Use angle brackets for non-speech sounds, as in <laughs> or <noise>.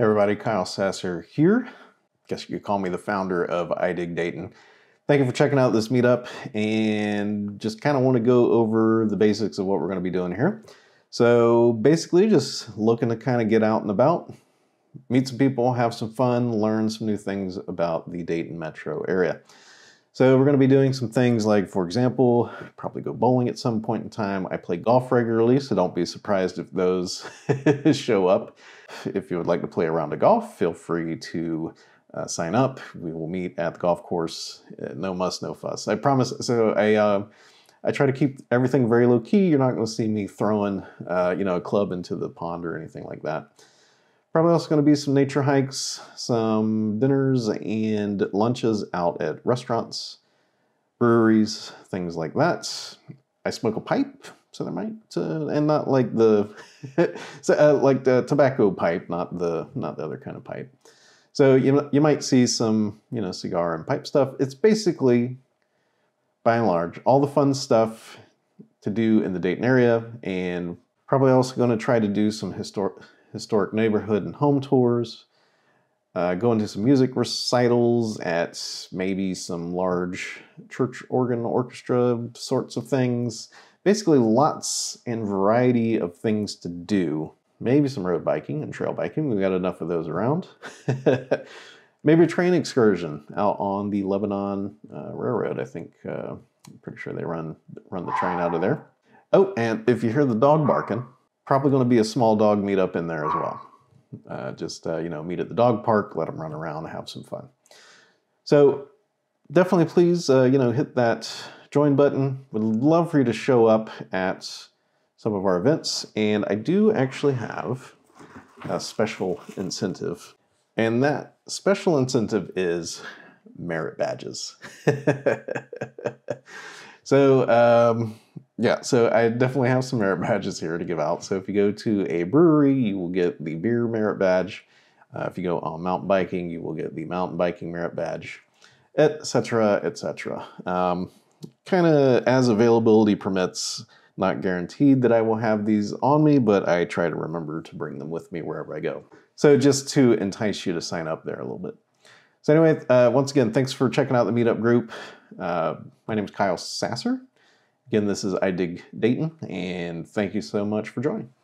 Everybody, Kyle Sasser here. Guess you could call me the founder of I Dig Dayton. Thank you for checking out this meetup and just kind of want to go over the basics of what we're going to be doing here. So basically just looking to kind of get out and about, meet some people, have some fun, learn some new things about the Dayton metro area. So we're going to be doing some things like, for example, probably go bowling at some point in time. I play golf regularly, so don't be surprised if those <laughs> show up. If you would like to play a round of golf, feel free to uh, sign up. We will meet at the golf course. Uh, no muss, no fuss. I promise. So I, uh, I try to keep everything very low key. You're not going to see me throwing, uh, you know, a club into the pond or anything like that. Probably also going to be some nature hikes, some dinners and lunches out at restaurants, breweries, things like that. I smoke a pipe so there might, uh, and not like the, <laughs> so, uh, like the tobacco pipe, not the not the other kind of pipe. So you you might see some you know cigar and pipe stuff. It's basically, by and large, all the fun stuff to do in the Dayton area, and probably also going to try to do some historic historic neighborhood and home tours. Uh, go into some music recitals at maybe some large church organ orchestra sorts of things basically lots and variety of things to do. Maybe some road biking and trail biking. We've got enough of those around. <laughs> Maybe a train excursion out on the Lebanon uh, Railroad. I think uh, I'm pretty sure they run run the train out of there. Oh, and if you hear the dog barking, probably going to be a small dog meetup in there as well. Uh, just uh, you know, meet at the dog park, let them run around, have some fun. So definitely, please uh, you know hit that join button. Would love for you to show up at some of our events. And I do actually have a special incentive. And that special incentive is merit badges. <laughs> so, um, yeah, so I definitely have some merit <laughs> badges here to give out. So if you go to a brewery, you will get the beer merit badge. Uh, if you go on mountain biking, you will get the mountain biking merit badge, etc., etc. Um, kind of as availability permits. Not guaranteed that I will have these on me, but I try to remember to bring them with me wherever I go. So just to entice you to sign up there a little bit. So anyway, uh, once again, thanks for checking out the meetup group. Uh, my name is Kyle Sasser. Again, this is I Dig Dayton, and thank you so much for joining.